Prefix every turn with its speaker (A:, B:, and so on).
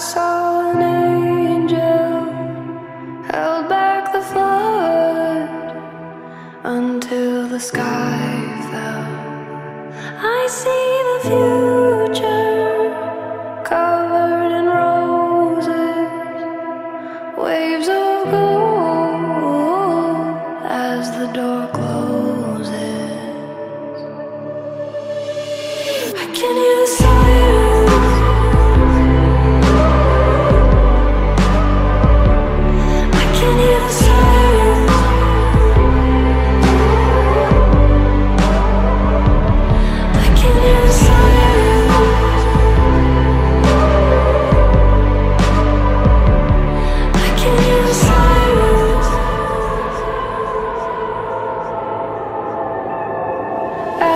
A: saw an angel held back the flood until the sky fell. I see the future covered in roses, waves of gold as the door closes. I can hear.